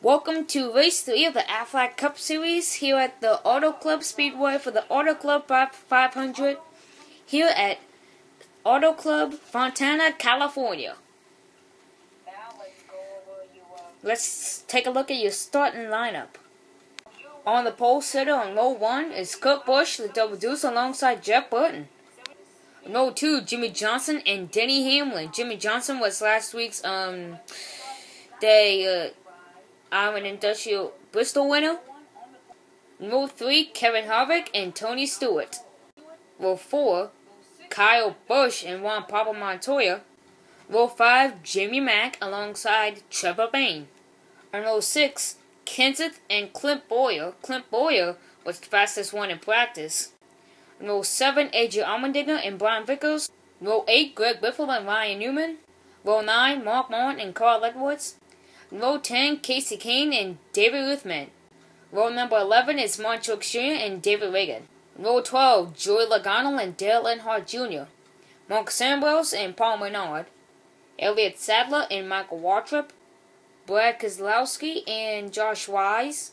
Welcome to race three of the Aflac Cup Series here at the Auto Club Speedway for the Auto Club 500 here at Auto Club Fontana, California. Now let's go over your let's take a look at your starting lineup. On the pole sitter on row 1 is Kurt Busch, the double deuce, alongside Jeff Burton. row 2, Jimmie Johnson and Denny Hamlin. Jimmie Johnson was last week's um they uh, Iron Industrial Bristol winner. Row 3, Kevin Harvick and Tony Stewart. Row 4, Kyle Busch and Juan Pablo Montoya. Row 5, Jamie Mack alongside Trevor Bayne. And row 6, Kenseth and Clint Bowyer. Clint Bowyer was the fastest one in practice. Row 7, AJ Allmendinger and Brian Vickers. Row 8, Greg Biffle and Ryan Newman. Row 9, Mark Martin and Carl Edwards. Row 10, Kasey Kahne and David Reutimann. Row number 11 is Truex Jr. and David Ragan. Row 12, Joey Logano and Dale Earnhardt Jr. Mark Ambrose and Paul Menard. Elliott Sadler and Michael Waltrip. Brad Keselowski and Josh Wise.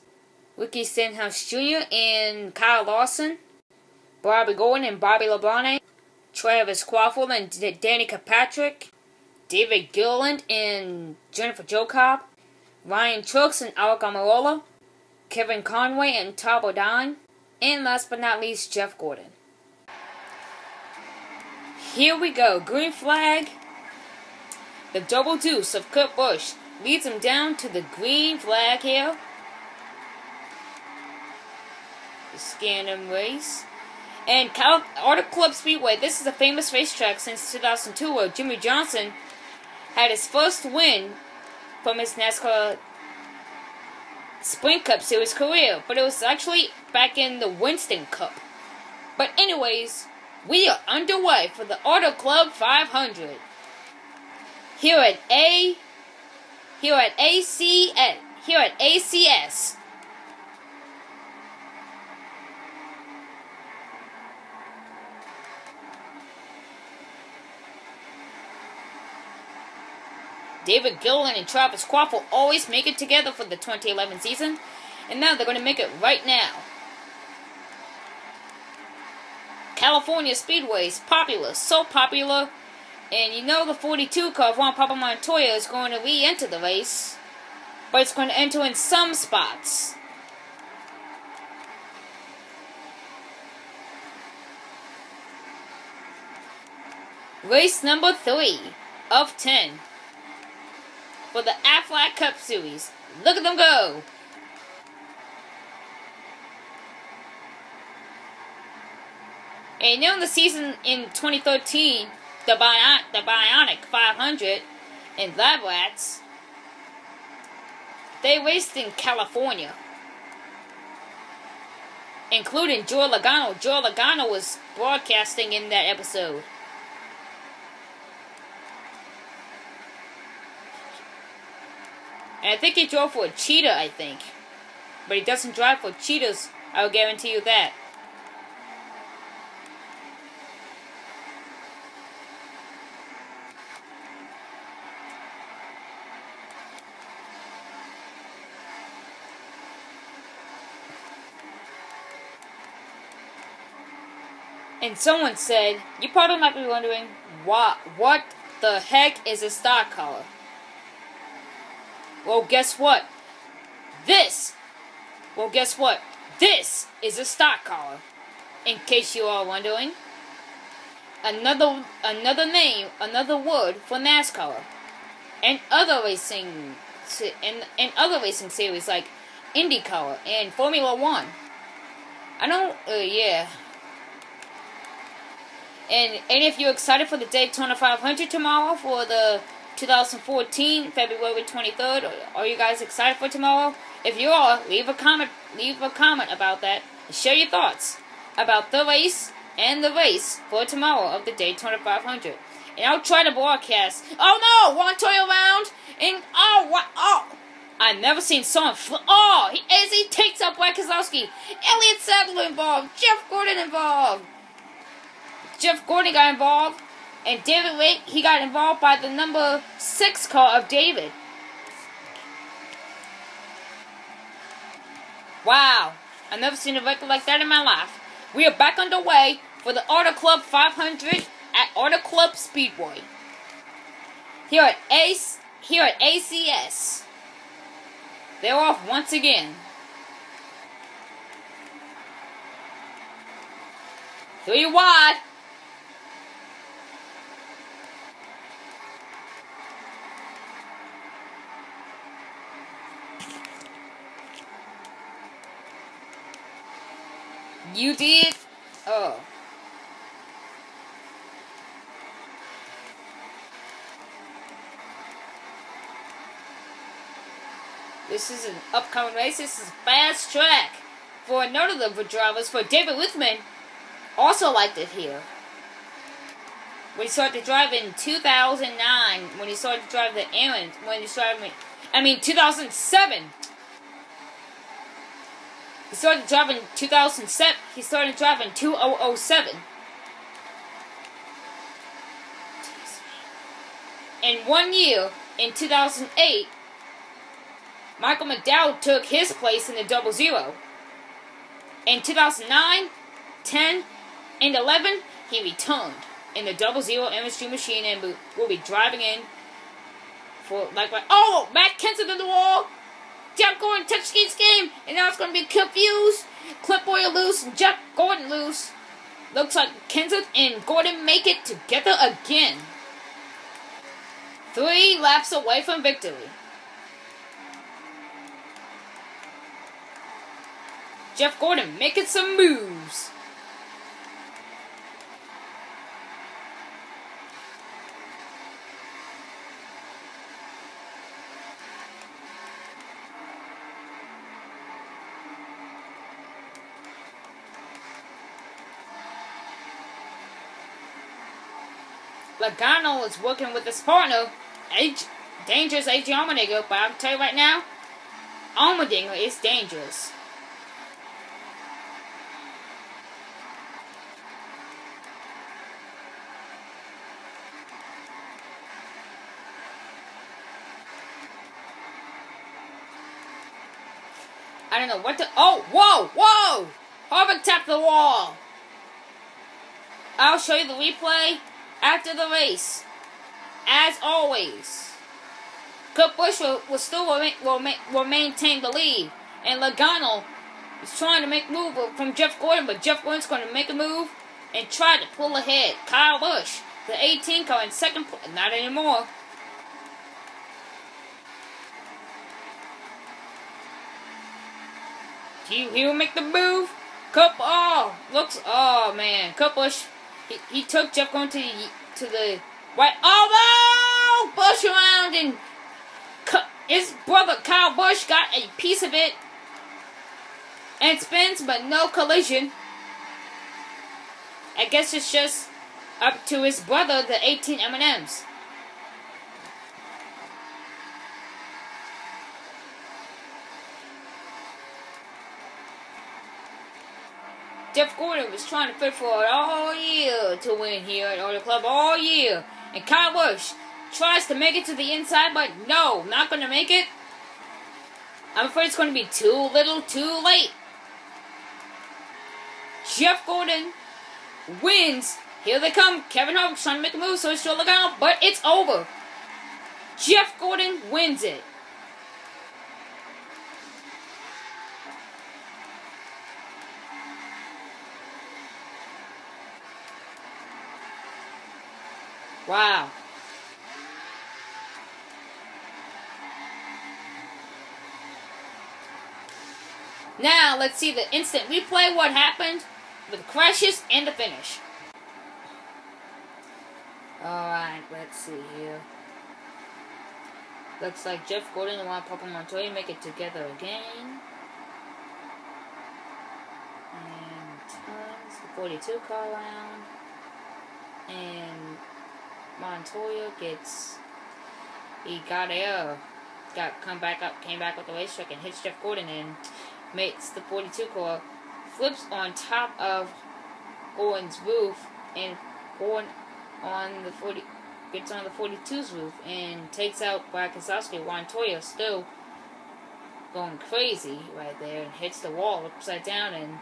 Ricky Stenhouse Jr. and Kyle Larson. Bobby Gordon and Bobby Labonte. Travis Kvapil and Danica Patrick. David Gilliland and Jennifer Jo Cobb, Ryan Truex and Aric Almirola, Kevin Conway and Tom Bodine, and last but not least, Jeff Gordon. Here we go. Green flag. The double deuce of Kurt Busch leads him down to the green flag here. The Scandam race. And Cal- Auto Club Speedway, this is a famous racetrack since 2002 where Jimmie Johnson had his first win from his NASCAR Sprint Cup Series career, but it was actually back in the Winston Cup. But anyways, we are underway for the Auto Club 500. Here at A, here at ACS, here at ACS. David Gilliland and Travis Kvapil always make it together for the 2011 season, and now they're going to make it right now. California Speedway is popular, so popular, and you know the 42 car of Juan Pablo Montoya is going to re-enter the race, but it's going to enter in some spots. Race number 3 of 10 for the Aflac Cup Series. Look at them go! And know the season in 2013, the, the Bionic 500 and in Lab Rats, they raced in California. Including Joe Logano. Joe Logano was broadcasting in that episode. And I think he drove for a cheetah, I think. But he doesn't drive for cheetahs, I'll guarantee you that. And someone said, you probably might be wondering, what, what the heck is a stock collar? Well, guess what? This, well, guess what? This is a stock car. In case you are wondering. Another, another name, another word for NASCAR. And other racing, and, and other racing series like IndyCar and Formula One. I don't, uh, yeah. And and if you're excited for the Daytona 500 tomorrow for the 2014, February 23rd. Are you guys excited for tomorrow? If you are, leave a comment. Leave a comment about that. Share your thoughts about the race and the race for tomorrow of the Daytona 500. And I'll try to broadcast. Oh no! One toy around and oh what? Oh. I've never seen someone. Fl- oh, he, as he takes up Brad Keselowski, Elliott Sadler involved, Jeff Gordon involved. Jeff Gordon got involved. And David Lake, he got involved by the number six car of David. Wow, I've never seen a record like that in my life. We are back underway for the Auto Club 500 at Auto Club Speedway. Here at Ace, here at ACS. They're off once again. Three wide. You did? Oh. This is an upcoming race. This is fast track for another of the drivers for David Whitman. Also liked it here. When he started to drive in 2009, when he started to drive the Aaron, when he started, I mean 2007. He started driving 2007. He started driving 2007. In one year, in 2008, Michael McDowell took his place in the double zero. In 2009, 10, and 11, he returned in the double zero MSG machine and will be driving in for like, like oh, Matt Kenseth in the wall. Jeff Gordon touch Skate's game, and now it's going to be confused. Clint Bowyer loose, Jeff Gordon loose. Looks like Kenseth and Gordon make it together again. Three laps away from victory. Jeff Gordon making some moves. Logano is working with his partner, H- Dangerous AJ Allmendinger, but I'll tell you right now, Allmendinger is dangerous. I don't know what to. Oh, whoa, whoa! Harvick tapped the wall. I'll show you the replay after the race. As always, Kurt Busch will, will still will, will, will maintain the lead, and Logano is trying to make move from Jeff Gordon, but Jeff Gordon's going to make a move and try to pull ahead. Kyle Busch, the 18 car in second, place, not anymore. He, he will make the move. Cup, oh, looks, oh man, Kurt Busch, he, he took Jeff going to the, to the oh no, Busch around and his brother Kyle Busch got a piece of it and spins, but no collision. I guess it's just up to his brother, the 18 M&Ms. Jeff Gordon was trying to fit for it all year to win here at Auto Club all year. And Kyle Busch tries to make it to the inside, but no, not going to make it. I'm afraid it's going to be too little, too late. Jeff Gordon wins. Here they come. Kevin Harvick's trying to make a move, so it's still looking out, but it's over. Jeff Gordon wins it. Wow. Now, let's see the instant replay what happened with the crashes and the finish. Alright, let's see here. Looks like Jeff Gordon and Juan Papa Montoya make it together again. And turns the 42 car around. And Montoya gets he got air, got come back up, came back with the racetrack and hits Jeff Gordon and makes the 42 car, flips on top of Gordon's roof and Gordon on the 40 gets on the 42's roof and takes out Brad Keselowski. Montoya still going crazy right there and hits the wall upside down and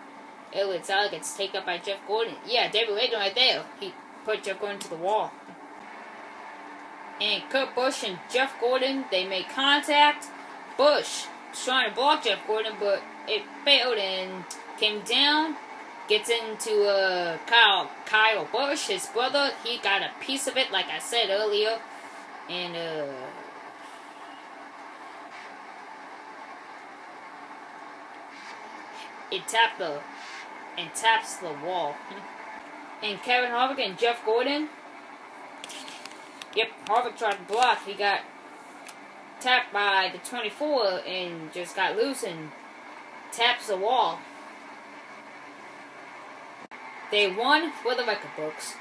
Elliott Sadler gets taken up by Jeff Gordon. Yeah, David Ragan right there. He put Jeff Gordon to the wall. And Kurt Busch and Jeff Gordon, they make contact. Busch trying to block Jeff Gordon, but it failed and came down. Gets into uh, Kyle Kyle Busch, his brother. He got a piece of it, like I said earlier, and uh, it tapped the and taps the wall. And Kevin Harvick and Jeff Gordon. Yep, Harvick tried to block. He got tapped by the 24 and just got loose and taps the wall. They won for the record books.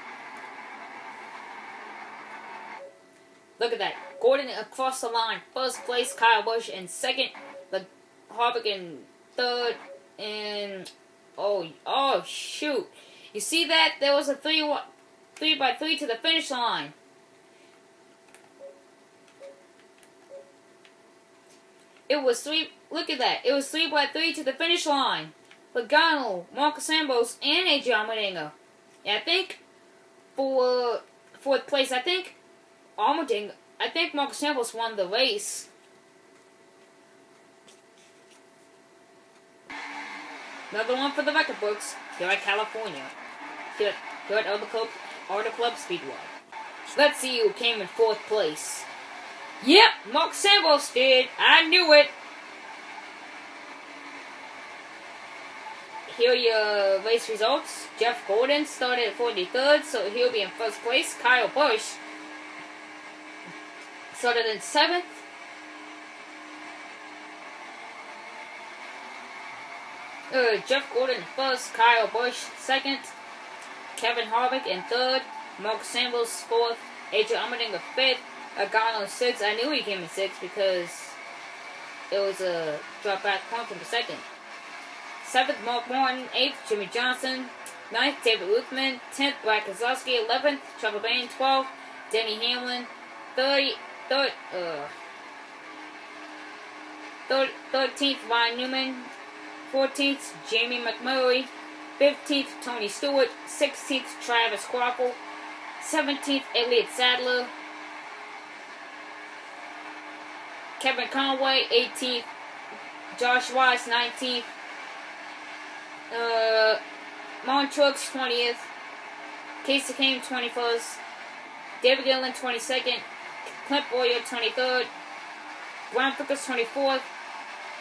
Look at that. Gordon across the line. First place, Kyle Busch. And second, the Harvick in third. And, oh, oh, shoot. You see that? There was a three, three by three to the finish line. It was three. Look at that. It was three by three to the finish line. Logano, Marcos Ambrose, and AJ Allmendinger. Yeah, I think for fourth place, I think Allmendinger. I think Marcos Ambrose won the race. Another one for the record books. Here at California. Here, here at Auto Club, Auto Club Speedway. Let's see who came in fourth place. Yep, Mark Samuels did. I knew it. Here are your race results. Jeff Gordon started at 43rd, so he'll be in first place. Kyle Busch started in 7th. Uh, Jeff Gordon first, Kyle Busch second, Kevin Harvick in third, Mark Samuels fourth, AJ Allmendinger fifth, I got on six. I knew he came in six because it was a drop back point from the second. Seventh, Mark Martin. Eighth, Jimmie Johnson. Ninth, David Luthman. Tenth, Brad Keselowski. Eleventh, Trevor Bayne. Twelfth, Denny Hamlin. Thirty, third, uh, thirteenth, Ryan Newman. Fourteenth, Jamie McMurray. Fifteenth, Tony Stewart. Sixteenth, Travis Kvapil. Seventeenth, Elliott Sadler. Kevin Conway, 18th. Josh Wise, 19th. Uh, Mon 20th. Kasey Kahne 21st. David Gillen, 22nd. Clint Bowyer 23rd. Brian Vickers, 24th.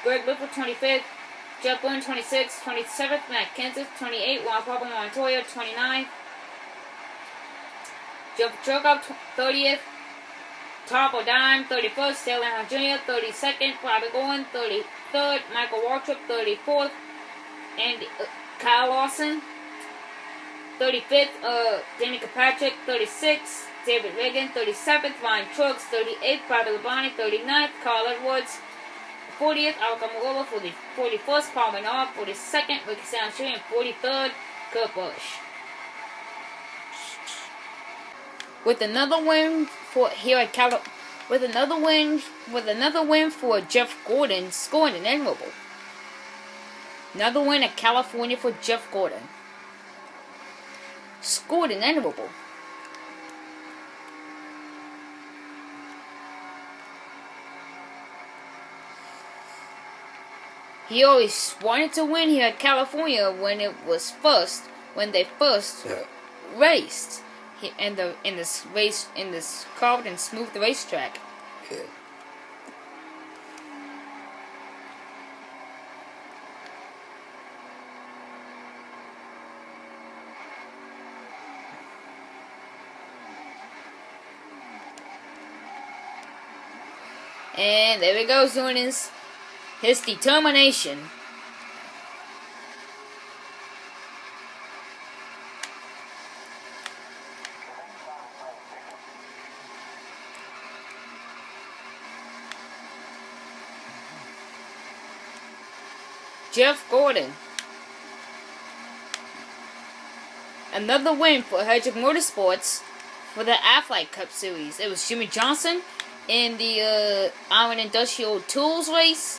Greg Whipple, 25th. Jeff Boone, 26th. 27th. Matt Kenseth, 28th. Juan Pablo Montoya, 29th. Jeff Choco, 30th. Top Dime, 31st, Dale Earnhardt Jr., 32nd, Bobby Gordon, 33rd, Michael Waltrip, 34th, and uh, Kyle Larson, 35th, uh, Danica Patrick, 36th, David Ragan, 37th, Ryan Truex, 38th, Bobby Labonte, 39th, Carl Edwards, 40th, Alka Marola, 40, 41st, Paul Menard, 42nd, Ricky Jr., and 43rd, Kurt Busch. With another win for here at Cal with another win with another win for Jeff Gordon scoring an admirable. Another win at California for Jeff Gordon. Scored an admirable. He always wanted to win here at California when it was first, when they first yeah. raced in the in this race in this carved and smooth racetrack. And there we go, doing his his determination. Jeff Gordon. Another win for Hendrick Motorsports for the Aflac Cup Series. It was Jimmie Johnson in the uh, Iron Industrial Tools race.